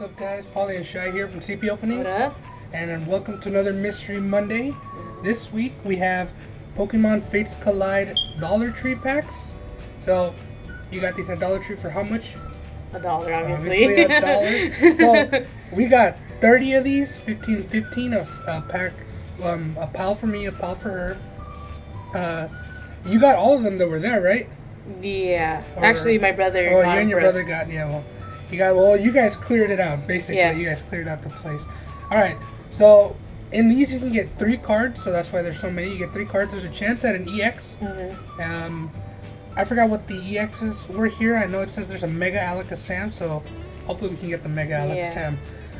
What's up, guys? Polly and Shy here from CP Openings. What up? And uh, welcome to another Mystery Monday. This week we have Pokemon Fates Collide Dollar Tree packs. So, you got these at Dollar Tree for how much? A dollar, obviously. Obviously, a dollar. so, we got 30 of these, 15, 15 a, a pack, um, a pile for me, a pile for her. Uh, you got all of them that were there, right? yeah. Or- Actually, my brother. Oh, you and your first. brother got yeah. Well, you got well. You guys cleared it out. Basically, Yeah. you guys cleared out the place. All right. So in these, you can get three cards. So that's why there's so many. You get three cards. There's a chance at an EX. Mm-hmm. Um, I forgot what the EXs were here. I know it says there's a Mega Alakazam. So hopefully we can get the Mega Alakazam. Yeah.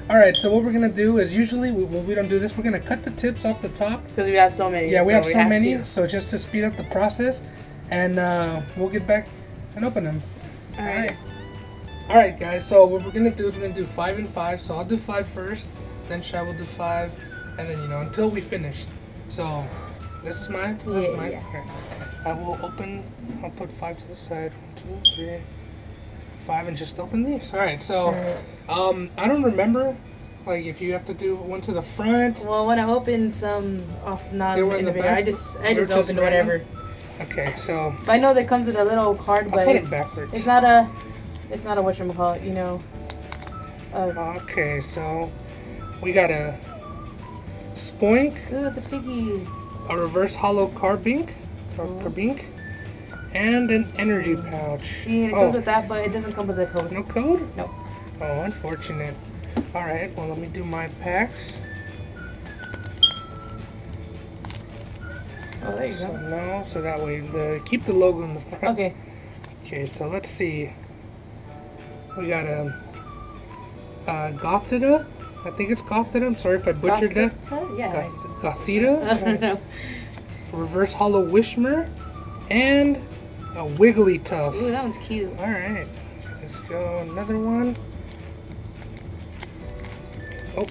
All right. So what we're gonna do is usually we, well, we don't do this. We're gonna cut the tips off the top. Because we have so many. Yeah, we so have so many. to. So just to speed up the process, and uh, we'll get back and open them. All right. All right, guys. So what we're gonna do is we're gonna do five and five. So I'll do five first, then Shy will do five, and then you know until we finish. So this is mine. Yeah, mine. yeah. Okay. I will open. I'll put five to the side. One, two, three, five, and just open these. All right. So um, I don't remember. Like if you have to do one to the front. Well, when I opened some off not They in were in the the back? I just I just just opened random? whatever. Okay. So But I know that comes with a little card, I'll but put it, it's not a it's not a whatchamacallit, you know. Uh, Okay, so we got a Spoink, ooh, it's a piggy. a reverse holo carbink, or Cool. carbink, and an energy pouch. See, it oh, goes with that, but it doesn't come with a code. no code? Nope. Oh, unfortunate. All right, well let me do my packs. Oh, there you So go. no, so that way the keep the logo in the front. Okay. Okay, so let's see. We got a, uh Gothita. I think it's Gothita. I'm sorry if I butchered that. Gothita? Yeah. Goth- Gothita. I don't know. Reverse Holo Whismur, and a Wigglytuff. Ooh, that one's cute. All right, let's go another one. Oh.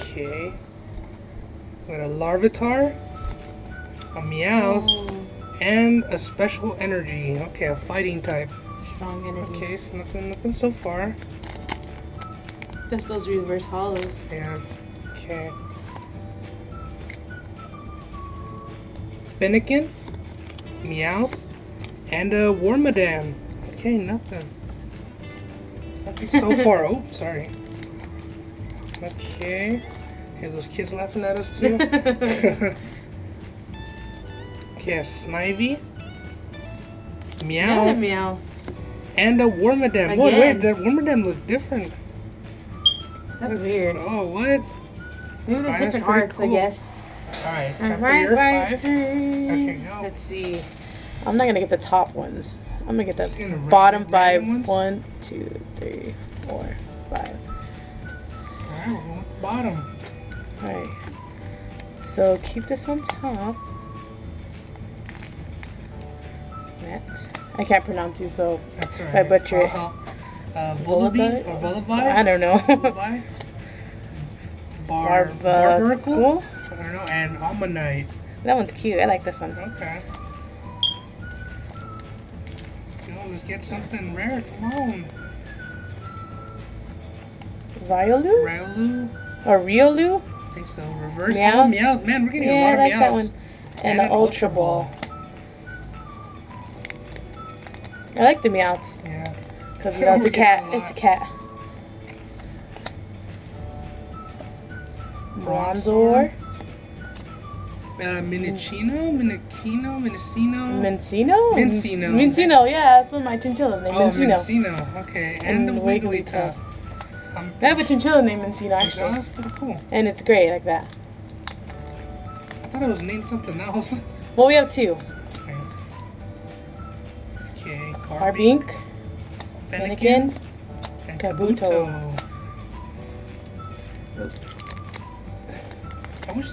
Okay. Got a Larvitar, a Meowth, Oh, and a Special Energy. Okay, a fighting type. strong energy. Okay, so nothing, nothing so far. Just those reverse holos. Yeah. Okay. Fennekin, Meowth, and a Wormadam. Okay, nothing. Nothing so far. Oh, sorry. Okay. Hear those kids laughing at us too. a Snivy, Another meow. and a Wormadam. Whoa, wait, that Wormadam looked different. That's weird. Oh, what? Maybe there's different pretty arts, I cool. guess. Alright, time for Alright, your right five. turn. Okay, go. Let's see. I'm not gonna get the top ones. I'm gonna get the bottom five. ones? One, two, three, four, five. Alright, we're going with the bottom. Alright. So keep this on top. I can't pronounce these, so That's I butcher it. Uh, uh, Volibee or Volibi? I don't know. Volibi? Bar? Barbacool? I don't know, and Omanyte. That one's cute. I like this one. Okay. Let's let's get something rare. Come on. Riolu? Riolu? Or Riolu? I think so. Reverse Meowth? Holo Meowth. Man, we're getting Yeah, a I lot like of that one. And, an Ultra Ball. I like the meows. Yeah. Because, you know, it's a cat. a It's a cat. Bronzor. Uh, Minichino? Minikino? Minicino? Mincino? Mincino. Mincino, yeah, that's one of my chinchillas name. oh, Mincino. Minicino. Okay. And, And the Wigglytuff. Wigglytuff. Um, I have a chinchilla named Mincino, Oh, actually. that's pretty cool. And it's great like that. I thought it was named something else. Well, we have two. Fennekin, Fennekin, and Kabuto.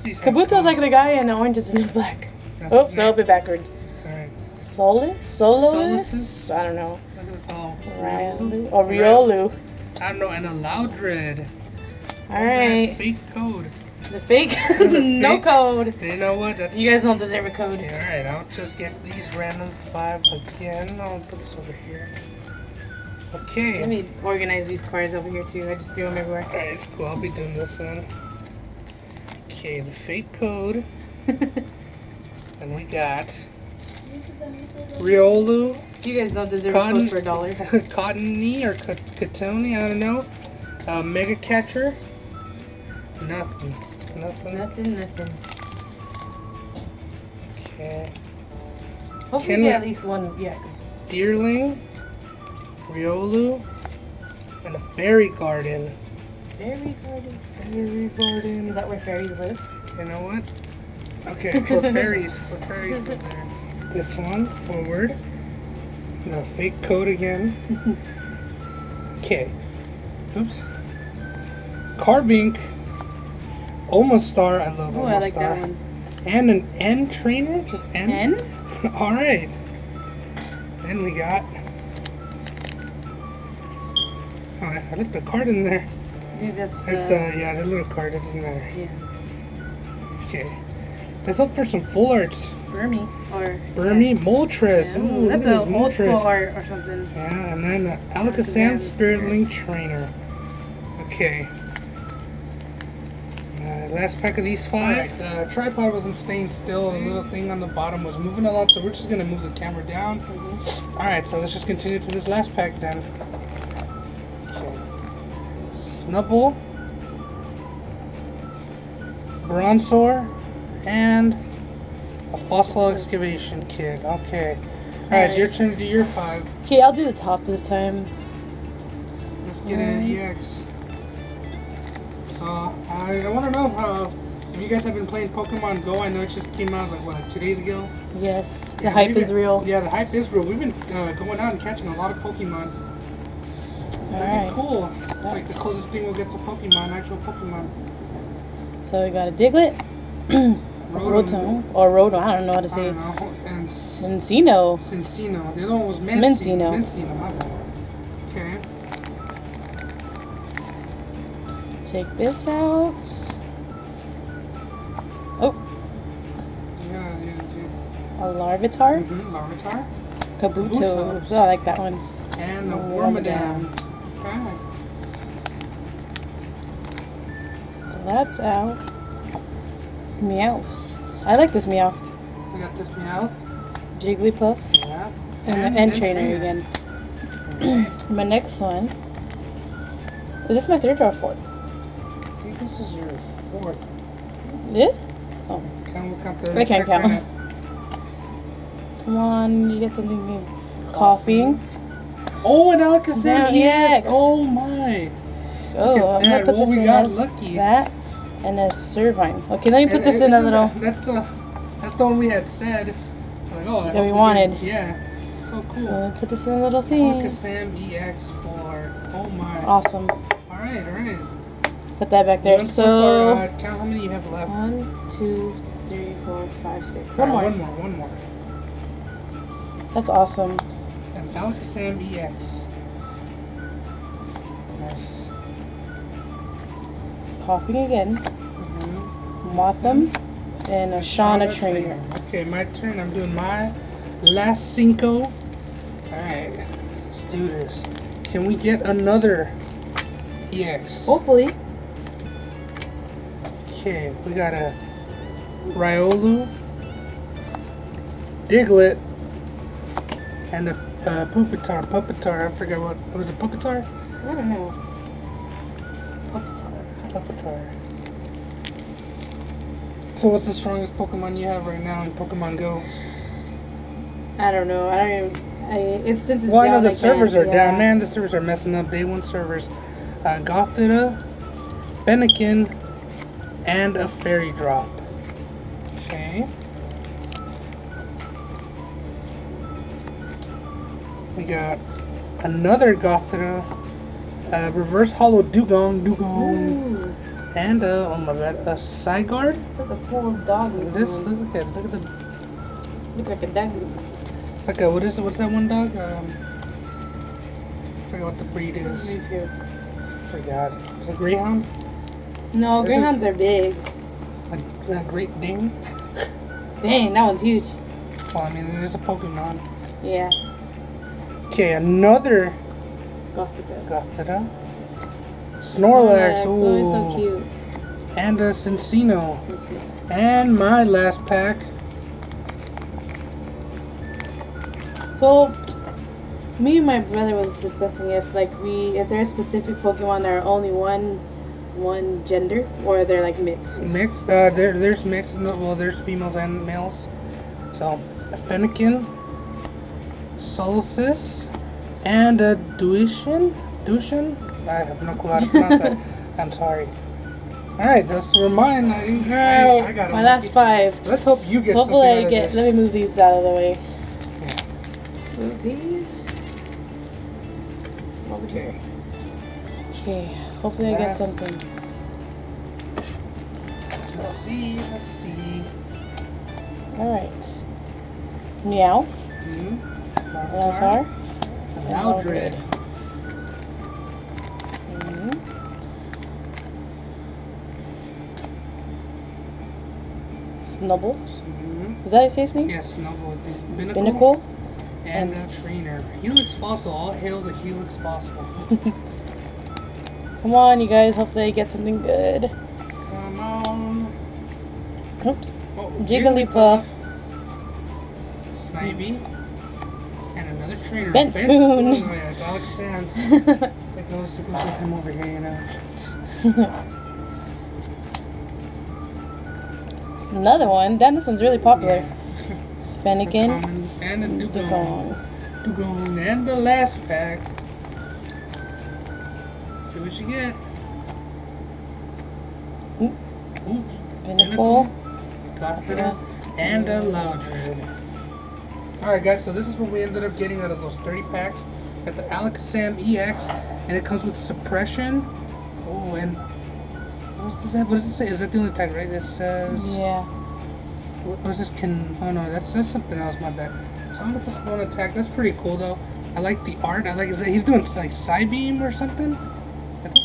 These Kabuto's like the guy in the oranges and the black. That's Oops, I opened backwards. Alright. Solus? Soloist? I don't know. Look at Oh, Riolu? Or Riolu. I don't know, and a Loudred. Alright. Fake code. The fake? The no fake. code. You know what? That's You guys don't deserve a code. Yeah, alright, I'll just get these random five again. I'll put this over here. Okay. Let me organize these cards over here too. I just threw them everywhere. Alright, it's cool. I'll be doing this then. Okay, the fake code. And we got Riolu, you guys don't deserve a code for a dollar. Cottony or Catoni, I don't know. Uh, Mega Catcher. Nothing. Nothing. nothing, nothing. Okay. Hopefully Can we get at least one EX. Deerling, Riolu, and a Fairy Garden. Fairy garden. Fairy Garden. Is that where fairies live? You know what? Okay, put fairies. In there. This one forward. The fake code again. Okay. Oops. Carbink. Omastar. I love Omastar. I like that one. And an N trainer? Just N? N? Alright. Then we got. Oh, I I left the card in there. Think that's the. There's the, yeah, the little card. It doesn't matter. yeah. Okay. Let's look for some full arts. Burmy or. Burmy Moltres. Yeah. Ooh, that's look at this old school art or something. Yeah, and then uh, Alakazam Spirit Link Trainer. Okay. Uh, last pack of these five. the tripod wasn't staying still. The little thing on the bottom was moving a lot, so we're just gonna move the camera down. Mhm. All right, so let's just continue to this last pack then. Okay. Snubbull, Bronzor, and a fossil excavation kit. Okay. All right, it's your turn to do your five. Okay, I'll do the top this time. Let's get an EX. So I, I want to know how if you guys have been playing Pokemon Go. I know it just came out like what, like two days ago. Yes, the Yeah, hype we've is real. Yeah, the hype is real. We've been uh, going out and catching a lot of Pokemon. Pretty Alright. cool. It's like the closest thing we'll get to Pokemon, actual Pokemon. So we got a Diglett, Rotom, or Rotom, I don't know how to I say don't know. And Encino. Cincino. The other one was Mencino. Mencino. Mencino, Take this out. Oh, Yeah, yeah, yeah. a Larvitar, Mm-hmm. Larvitar. Kabuto. Oh, I like that one. And a Wormadam. Okay. So that's out. Meowth. I like this Meowth. We got this Meowth. Jigglypuff. Yeah. And, the N trainer again. My next one. Is this my third or fourth? This is your fourth. This? Oh, Can we count the I can't count. come on. You get something new. Koffing. Oh, an Alakazam EX. EX. Oh my. Oh, Look at I'm that. gonna put Well, this we in got that, lucky. that and a Servine. Okay, let me put And- this and in a little. that- that's the that's the one we had said. Like, oh, That we wanted. Yeah. So cool. So put this in a little thing. Alakazam EX for. Oh my. Awesome. All right, all right. Put that back there. One So uh, count how many you have left. one, two, three, four, five, six. One more. One more. One more. That's awesome. And Alakazam EX. Nice. Koffing again. Mm-hmm. Mothim and a Shauna trainer. Okay, my turn. I'm doing my last cinco. All right, let's do this. Can we get another EX? Hopefully. Okay, we got a Riolu, Diglett, and a uh, Pupitar. Pupitar. I forgot what. It was a Pupitar? I don't know. Pupitar. Pupitar. So what's the strongest Pokemon you have right now in Pokemon Go? I don't know. I don't even. I, it's since it's Well, I know the can't- servers are yeah. down, man. The servers are messing up. Day one servers. Uh, Gothita, Fennekin, and a Fairy Drop. Okay. We got another Gothita, uh, Reverse Holo Dewgong, Dewgong, Ooh, and uh, oh my bad, a Sigard. that's a cool dog. Look this. Look at look at the. Look like a dog. It's like a what is it? What's that one dog? Um, I forget what the breed is. These here. Forgot. Is it Greyhound? No, it- greyhounds are big. a, a Great Dane. Dang, that one's huge. Well, I mean, it is a Pokemon. Yeah. Okay, another Gothita. Gothita. Snorlax. Oh, he's Ooh. so cute. And a Cincino. Let's. And my last pack. So, me and my brother was discussing if like we if there's specific Pokemon that are only one one gender or they're like mixed. Mixed. Uh, there, there's mixed. No, well, there's females and males. So, a Fennekin, Solstice, and a Duishin. Duishin? I have no clue how to pronounce that. I'm sorry. Alright, those were mine. I, didn't- I, I got my 'em. last five. Let's hope you get Hopefully something I out get. this. Let me move these out of the way. Yeah. Move these. Over here. Okay. Hopefully I get something. Let's see. Let's see. All right. Meowth. Mm-hmm. Lazar. Loudred. Mhm. Snubbull. Mm-hmm. Is that his name? Yes, Snubbull. Binacle. Binacle. And a trainer. Helix Fossil. All hail the Helix Fossil. Come on, you guys. Hopefully I get something good. Come on. Oops. Oh, Jigglypuff. Snivy. And another trainer. Bent Ben Spoon. Oh, yeah, it's Alakazam's. It goes, it goes with him over here, you know. It's another one. Damn, this one's really popular. Yeah. Fennekin. And a Dewgong. Dewgong. Dewgong. And the last pack. What you get. Oop. Oops. Pinnacle. Gothita. And a Loudred. Alright guys, so this is what we ended up getting out of those 30 packs. Got the Alakazam EX, and it comes with Suppression. Oh, and what does this have? What does it say? Is that the only tag, right? It says... Yeah. What was this? Can oh no, that's that's something else. My bad. So I'm gonna put one attack. That's pretty cool though. I like the art. I like is that he's doing like side beam or something.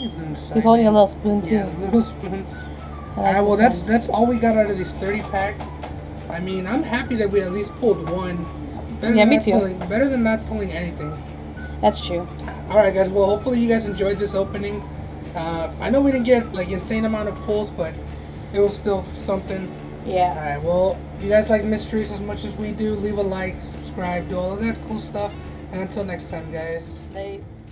I think he's holding a little spoon too. yeah, a little spoon. I like Alright, well that's one. that's all we got out of these 30 packs. I mean, I'm happy that we at least pulled one. Better Yeah, than me not too. Pulling, better than not pulling anything. That's true. All right, guys. Well, hopefully you guys enjoyed this opening. Uh, I know we didn't get like insane amount of pulls, but it was still something. Yeah. Alright, well, if you guys like mysteries as much as we do, leave a like, subscribe, do all of that cool stuff. And until next time, guys. Lights.